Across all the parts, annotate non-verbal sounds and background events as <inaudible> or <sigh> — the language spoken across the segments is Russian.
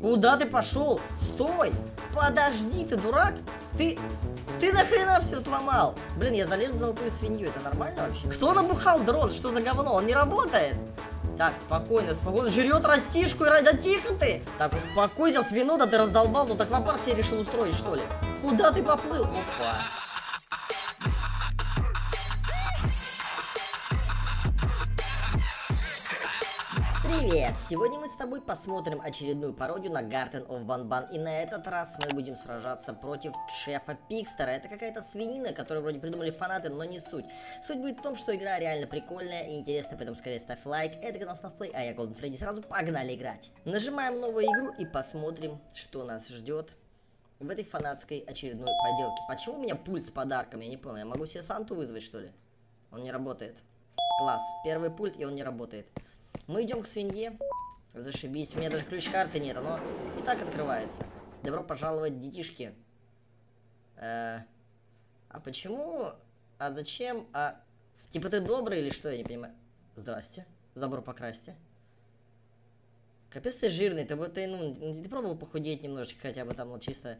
Куда ты пошел? Стой! Подожди, ты дурак? Ты... Ты нахрена все сломал? Блин, я залез в золотую свинью, это нормально вообще? Кто набухал дрон? Что за говно? Он не работает? Так, спокойно, спокойно. Жрет растишку и ради... Да тихо ты! Так, успокойся, свинота, ты раздолбал. Ну так аквапарк себе решил устроить, что ли? Куда ты поплыл? Опа. Привет! Сегодня мы с тобой посмотрим очередную пародию на Garden of Banban. И на этот раз мы будем сражаться против шефа Пикстера. Это какая-то свинина, которую вроде придумали фанаты, но не суть. Суть будет в том, что игра реально прикольная и интересная, поэтому скорее ставь лайк. Это канал Play, а я Golden Freddy. Сразу погнали играть. Нажимаем новую игру и посмотрим, что нас ждет в этой фанатской очередной поделке. Почему у меня пульт с подарками? Я не понял. Я могу себе Санту вызвать, что ли? Он не работает. Класс. Первый пульт, и он не работает. Мы идем к свинье. Зашибись. У меня даже ключ карты нет, оно и так открывается. Добро пожаловать, детишки. Э, а почему? А зачем? А... Типа ты добрый или что? Я не понимаю. Здрасте. Забор покрасьте. Капец ты жирный, ты бы ты, ну, ты пробовал похудеть немножечко, хотя бы там вот чисто...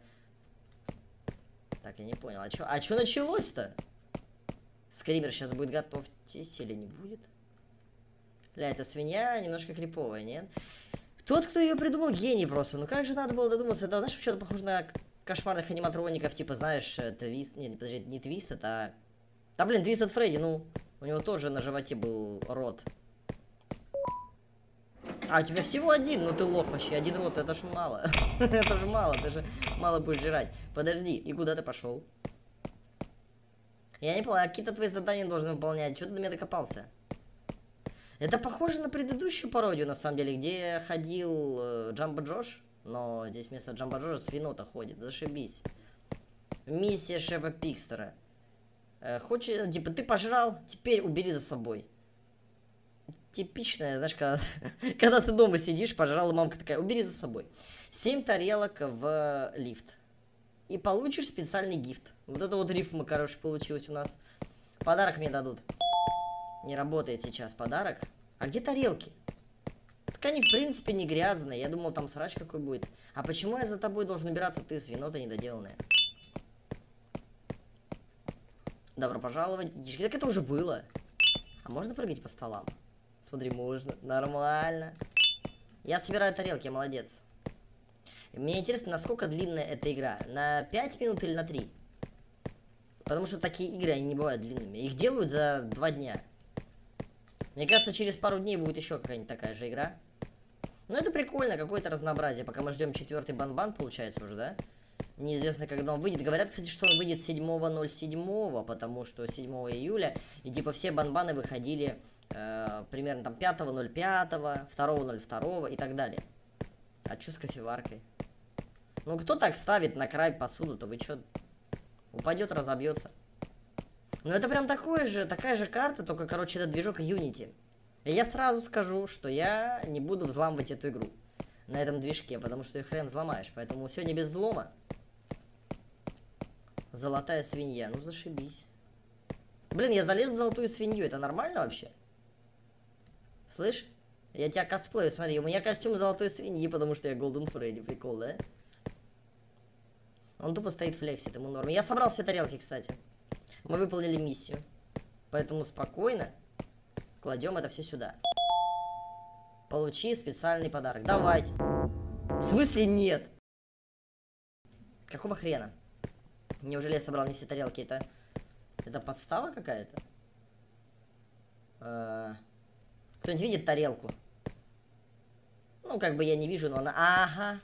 Так, я не понял, а что а чё началось-то? Скример сейчас будет готовьтесь или не будет? Бля, эта свинья немножко криповая, нет? Тот, кто ее придумал, гений просто. Ну как же надо было додуматься? Это, знаешь, что-то похоже на кошмарных аниматроников, типа, знаешь, э, Твист... Нет, подожди, не Твист, а... Да, блин, Твист от Фредди, ну, у него тоже на животе был рот. А, у тебя всего один, ну ты лох вообще, один рот, это ж мало. <laughs> это же мало, ты же мало будешь жрать. Подожди, и куда ты пошел? Я не понял, а какие-то твои задания должен выполнять, что ты до меня докопался? Это похоже на предыдущую пародию, на самом деле, где ходил э, Джамбо Джош, но здесь вместо Джамбо Джоша свинота ходит, зашибись. Миссия шефа Пикстера. Э, хочешь, типа, ты пожрал, теперь убери за собой. Типичная, знаешь, когда, <laughs> когда ты дома сидишь, пожрала, мамка такая, убери за собой. Семь тарелок в лифт. И получишь специальный гифт. Вот это вот рифма, короче, получилось у нас. Подарок мне дадут. Не работает сейчас подарок. А где тарелки? Так они, в принципе, не грязные. Я думал, там срач какой будет. А почему я за тобой должен убираться ты, свинота недоделанная? Добро пожаловать. Так это уже было. А можно прыгать по столам? Смотри, можно. Нормально. Я собираю тарелки, молодец. Мне интересно, насколько длинная эта игра. На 5 минут или на 3? Потому что такие игры, они не бывают длинными. Их делают за 2 дня. Мне кажется, через пару дней будет еще какая-нибудь такая же игра. Ну, это прикольно, какое-то разнообразие. Пока мы ждем четвертый банбан, получается уже, да? Неизвестно, когда он выйдет. Говорят, кстати, что он выйдет 7.07, потому что 7 июля, и типа все банбаны выходили э, примерно там 5.05, 2.02 и так далее. А что с кофеваркой? Ну, кто так ставит на край посуду-то? Вы что? Упадет, разобьется. Ну это прям такое же, такая же карта, только, короче, это движок Unity. И я сразу скажу, что я не буду взламывать эту игру на этом движке, потому что их хрен взломаешь. Поэтому не без взлома. Золотая свинья, ну зашибись. Блин, я залез в золотую свинью, это нормально вообще? Слышь? Я тебя косплею, смотри, у меня костюм золотой свиньи, потому что я Golden Freddy, прикол, да? Он тупо стоит флексит, ему норм. Я собрал все тарелки, кстати. Мы выполнили миссию. Поэтому спокойно кладем это все сюда. Получи специальный подарок. Давайте. В смысле нет? Какого хрена? Неужели я собрал не все тарелки? Это, это подстава какая-то? Э, кто-нибудь видит тарелку? Ну, как бы я не вижу, но она... Ага.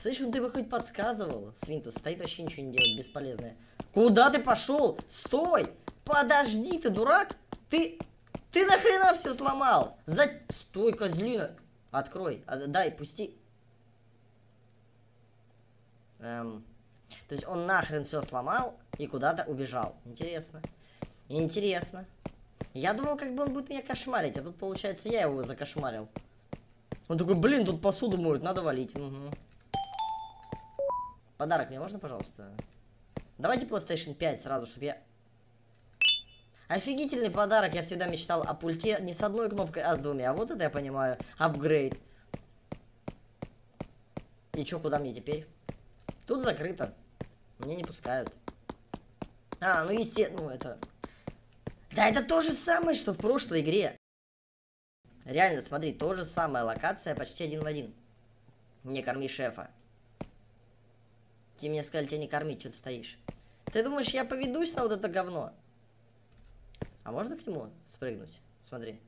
Слышь, ну ты бы хоть подсказывал. Свинтус стоит вообще ничего не делает, бесполезное. Куда ты пошел? Стой! Подожди, ты дурак? Ты... Ты нахрена все сломал? За... Стой, козлина. Открой. А, дай, пусти. Эм... То есть он нахрен все сломал и куда-то убежал. Интересно. Интересно. Я думал, как бы он будет меня кошмарить, а тут, получается, я его закошмарил. Он такой, блин, тут посуду моют, надо валить. Угу. Подарок мне можно, пожалуйста? Давайте PlayStation 5 сразу, чтобы я... Офигительный подарок. Я всегда мечтал о пульте не с одной кнопкой, а с двумя. Вот это я понимаю. Апгрейд. И чё, куда мне теперь? Тут закрыто. Мне не пускают. А, ну естественно, ну это... Да это то же самое, что в прошлой игре. Реально, смотри, то же самое, локация почти один в один. Не корми шефа. Тебе мне сказали, тебя не кормить, что ты стоишь. Ты думаешь, я поведусь на вот это говно? А можно к нему спрыгнуть? Смотри.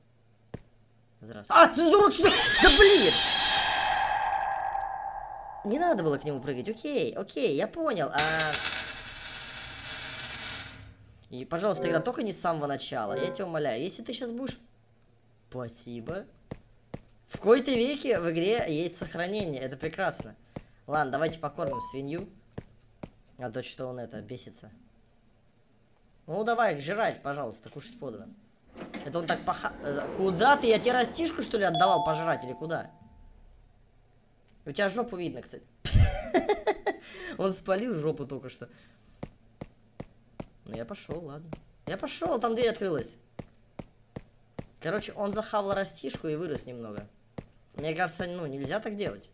Здравствуй. А, ты дурак, что? Да блин! Не надо было к нему прыгать, окей, окей, я понял. А... И, пожалуйста, игра только не с самого начала, я тебя умоляю. Если ты сейчас будешь... Спасибо. В какой-то веке в игре есть сохранение, это прекрасно. Ладно, давайте покормим свинью. А то что он это, бесится. Ну давай, жрать, пожалуйста, кушать подано. Это он так поха... Э, куда ты? Я тебе растишку, что ли, отдавал пожрать или куда? У тебя жопу видно, кстати. <laughs> Он спалил жопу только что. Ну я пошел, ладно. Я пошел, там дверь открылась. Короче, он захавал растишку и вырос немного. Мне кажется, ну, нельзя так делать.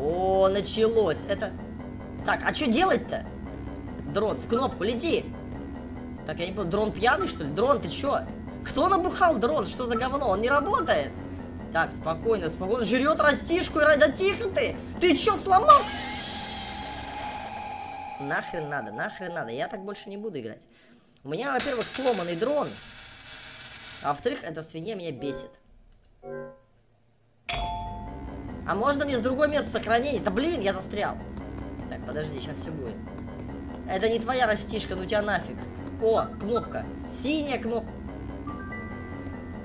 О, началось. Это... Так, а что делать-то? Дрон, в кнопку, лети. Так, я не понял, дрон пьяный, что ли? Дрон, ты чё? Кто набухал дрон? Что за говно? Он не работает. Так, спокойно, спокойно. Жрет растишку и ради... Да тихо ты! Ты чё, сломал? Нахрен надо, нахрен надо. Я так больше не буду играть. У меня, во-первых, сломанный дрон. А во-вторых, эта свинья меня бесит. А можно мне с другой места сохранения? Да блин, я застрял. Так, подожди, сейчас все будет. Это не твоя растишка, ну тебя нафиг. О, кнопка. Синяя кнопка.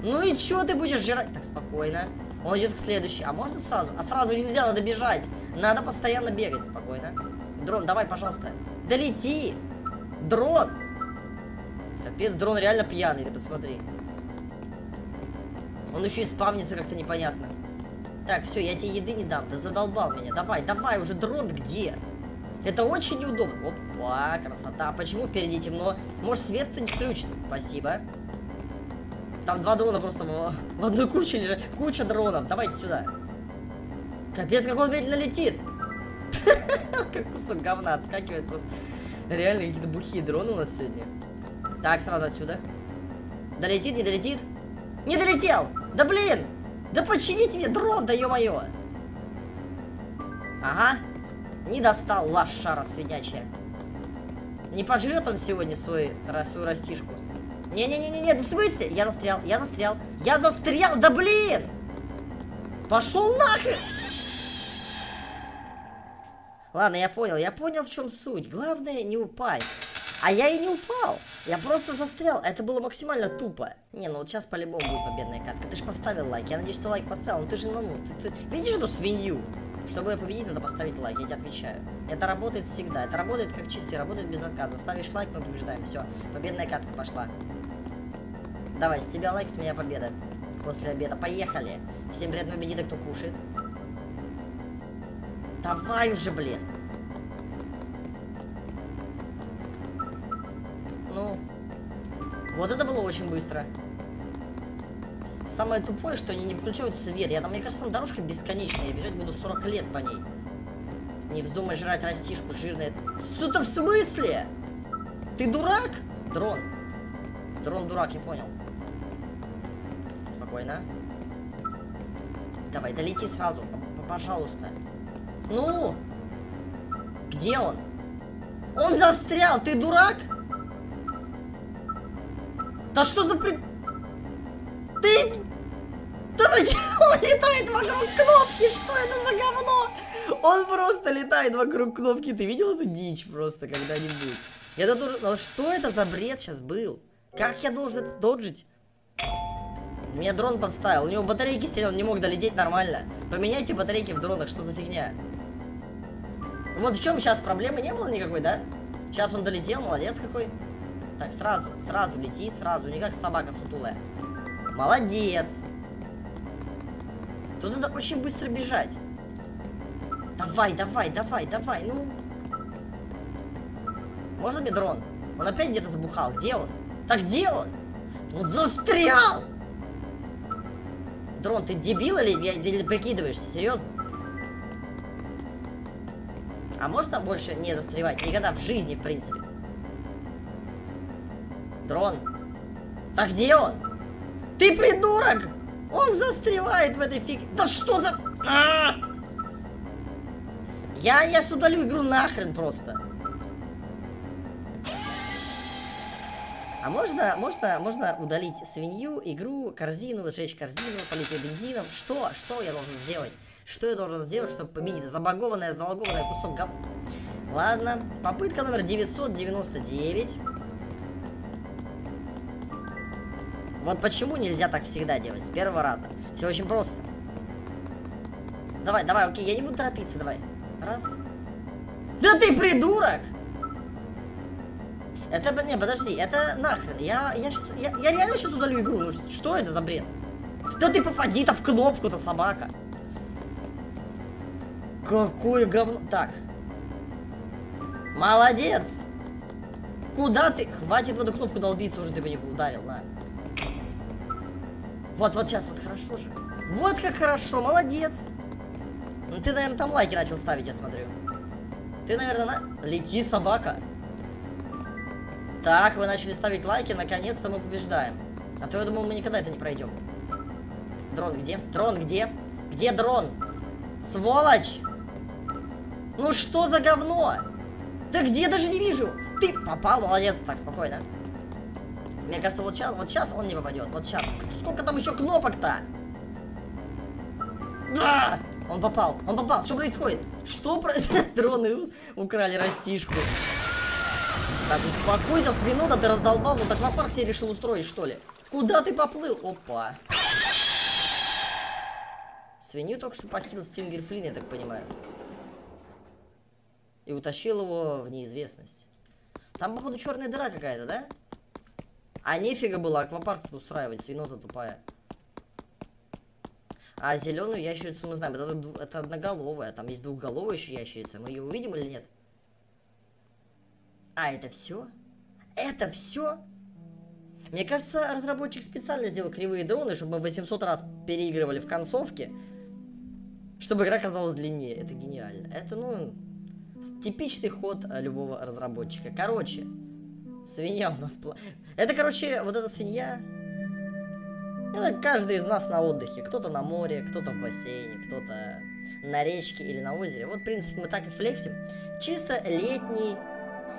Ну и чё ты будешь жрать? Так, спокойно. Он идет к следующей. А можно сразу? А сразу нельзя, надо бежать. Надо постоянно бегать, спокойно. Дрон, давай, пожалуйста. Долети! Дрон! Капец, дрон реально пьяный, ты посмотри. Он еще и спавнится как-то непонятно. Так, все, я тебе еды не дам. Ты задолбал меня. Давай, давай, уже дрон где? Это очень неудобно. Опа, красота. Почему впереди темно? Может, свет кто-нибудь включит? Спасибо. Там два дрона просто в, в одной куче лежат. Куча дронов. Давайте сюда. Капец, как он медленно летит. <laughs> Как кусок говна отскакивает просто. Реально какие-то бухие дроны у нас сегодня. Так, сразу отсюда. Долетит, не долетит? Не долетел! Да блин! Да почините мне дрон, да ё-моё! Ага. Не достал лошара свинячая. Не пожрет он сегодня свой, свою растишку. Не-не-не-не, в смысле? Я застрял, я застрял, я застрял, да блин! Пошел нахрен! Ладно, я понял, я понял, в чем суть. Главное не упасть. А я и не упал. Я просто застрял. Это было максимально тупо. Не, ну вот сейчас по-любому будет победная катка. Ты же поставил лайк. Я надеюсь, ты лайк поставил. Ну ты же, ну, ну ты, ты видишь эту свинью? Чтобы победить, надо поставить лайк, я тебе отвечаю. Это работает всегда. Это работает как часы, работает без отказа. Ставишь лайк, мы побеждаем. Все, победная катка пошла. Давай, с тебя лайк, с меня победа. После обеда. Поехали. Всем приятного аппетита, кто кушает. Давай уже, блин. Вот это было очень быстро. Самое тупое, что они не включают свет. Я там, мне кажется, там дорожка бесконечная. Я бежать буду 40 лет по ней. Не вздумай жрать растишку жирная. Что-то в смысле? Ты дурак? Дрон. Дрон дурак, я понял. Спокойно. Давай, долети сразу, пожалуйста. Ну? Где он? Он застрял, ты дурак? Да что за при... Ты... Да зачем он летает вокруг кнопки? Что это за говно? Он просто летает вокруг кнопки. Ты видел эту дичь просто когда-нибудь? Я тоже... Ну что это за бред сейчас был? Как я должен это доджить? Меня дрон подставил. У него батарейки сели, он не мог долететь нормально. Поменяйте батарейки в дронах, что за фигня? Вот в чем сейчас проблемы не было никакой, да? Сейчас он долетел, молодец какой. Так, сразу, сразу лети, сразу, не как собака сутулая. Молодец. Тут надо очень быстро бежать. Давай, давай, давай, давай, ну. Можно мне дрон? Он опять где-то забухал. Где он? Так где он? Он застрял! Дрон, ты дебил или, или прикидываешься? Серьезно? А можно больше не застревать? Никогда в жизни, в принципе. Дрон. А где он? Ты придурок! Он застревает в этой фиг... Да что за... А -а -а! Я, я удалю игру нахрен просто. А можно, можно, можно удалить свинью, игру, корзину, сжечь корзину, полить бензином? Что? Что я должен сделать? Что я должен сделать, чтобы победить? Забагованное, залогованное кусок гов... Ладно, попытка номер 999. Вот почему нельзя так всегда делать, с первого раза. Все очень просто. Давай, давай, окей, я не буду торопиться, давай. Раз. Да ты придурок! Это, не, подожди, это нахрен. Я, я, сейчас, я, я реально сейчас удалю игру. Ну, что это за бред? Да ты попади-то в кнопку-то, собака. Какое говно. Так. Молодец. Куда ты? Хватит в эту кнопку долбиться, уже ты бы не ударил, на. Вот, вот сейчас, вот хорошо же. Вот как хорошо, молодец. Ну ты, наверное, там лайки начал ставить, я смотрю. Ты, наверное, на... Лети, собака. Так, вы начали ставить лайки, наконец-то мы побеждаем. А то я думал, мы никогда это не пройдем. Дрон где? Дрон где? Где дрон? Сволочь! Ну что за говно? Да где, даже не вижу. Ты попал, молодец. Так, спокойно. Мне кажется, вот сейчас, вот сейчас он не попадет. Вот сейчас. Сколько там еще кнопок-то? Да! Он попал, он попал. Что происходит? Что происходит? <laughs> Дроны украли растишку. Так, успокойся, свинота, ты раздолбал. Вот аквапарк себе решил устроить, что ли? Куда ты поплыл? Опа. Свинью только что похитил Стингер Флин, я так понимаю. И утащил его в неизвестность. Там, походу, черная дыра какая-то, да? А нефига было аквапарк тут устраивать, свинота тупая. А зеленую ящерицу мы знаем. Это, это одноголовая. Там есть двухголовая еще ящерица. Мы ее увидим или нет? А, это все? Это все? Мне кажется, разработчик специально сделал кривые дроны, чтобы мы 800 раз переигрывали в концовке, чтобы игра казалась длиннее. Это гениально. Это, ну, типичный ход э, любого разработчика. Короче, свинья у нас... Это, короче, вот эта свинья... Это каждый из нас на отдыхе. Кто-то на море, кто-то в бассейне, кто-то на речке или на озере. Вот, в принципе, мы так и флексим. Чисто летний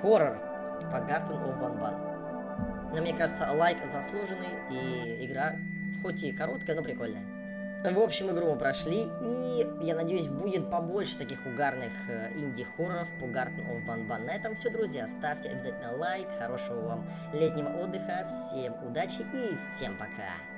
хоррор по Garden of Banban. Но мне кажется, лайк заслуженный, и игра хоть и короткая, но прикольная. В общем, игру мы прошли, и я надеюсь, будет побольше таких угарных э, инди-хорроров по Garden of Banban. На этом все, друзья. Ставьте обязательно лайк, хорошего вам летнего отдыха, всем удачи и всем пока!